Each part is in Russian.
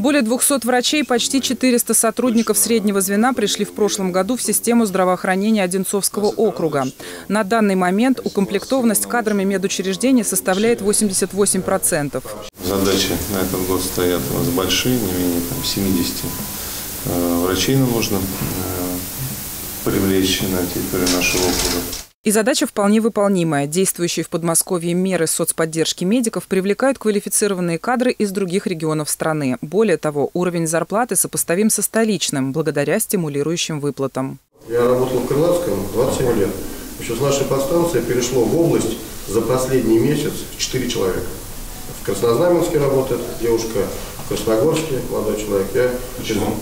Более 200 врачей почти 400 сотрудников среднего звена пришли в прошлом году в систему здравоохранения Одинцовского округа. На данный момент укомплектованность кадрами медучреждений составляет 88%. Задачи на этот год стоят у нас большие, не менее там, 70 э, врачей нам нужно э, привлечь на территорию нашего округа. И задача вполне выполнимая. Действующие в Подмосковье меры соцподдержки медиков привлекают квалифицированные кадры из других регионов страны. Более того, уровень зарплаты сопоставим со столичным, благодаря стимулирующим выплатам. Я работал в Крылатском 27 лет. Еще с нашей подстанции перешло в область за последний месяц 4 человека. В Краснознаменске работает девушка, в Красногорске молодой человек. Я Почему?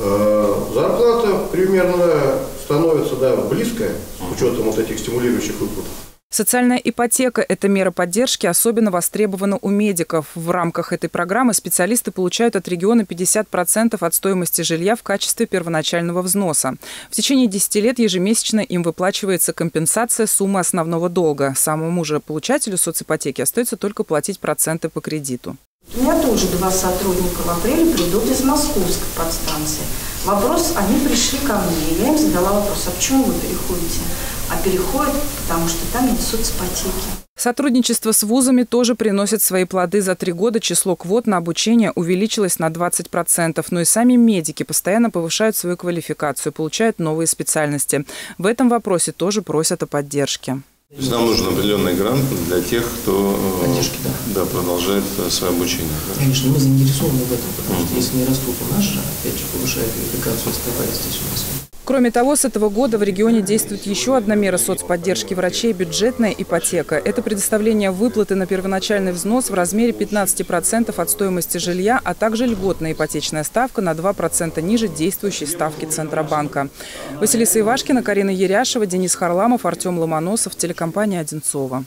Э, Зарплата примерно становится да, близкая, с учетом вот этих стимулирующих выплат. Социальная ипотека – это мера поддержки, особенно востребована у медиков. В рамках этой программы специалисты получают от региона 50% от стоимости жилья в качестве первоначального взноса. В течение 10 лет ежемесячно им выплачивается компенсация суммы основного долга. Самому же получателю соципотеки остается только платить проценты по кредиту. У меня тоже два сотрудника в апреле придут из московской подстанции. Вопрос, они пришли ко мне, я им задала вопрос, а почему вы переходите? А переходят, потому что там нет соципотеки. Сотрудничество с вузами тоже приносит свои плоды. За три года число квот на обучение увеличилось на 20%. Но и сами медики постоянно повышают свою квалификацию, получают новые специальности. В этом вопросе тоже просят о поддержке. То есть нам нужен определенный грант для тех, кто э, Поддержки, да. да, продолжает э, свое обучение. да. Конечно, мы заинтересованы в этом, потому что если не растут у нас же, опять же, повышая квалификацию, оставаясь здесь у нас. Кроме того, с этого года в регионе действует еще одна мера соцподдержки врачей – бюджетная ипотека. Это предоставление выплаты на первоначальный взнос в размере 15% от стоимости жилья, а также льготная ипотечная ставка на 2% ниже действующей ставки Центробанка. Василиса Ивашкина, Карина Еряшева, Денис Харламов, Артем Ломоносов, телекомпания «Одинцова».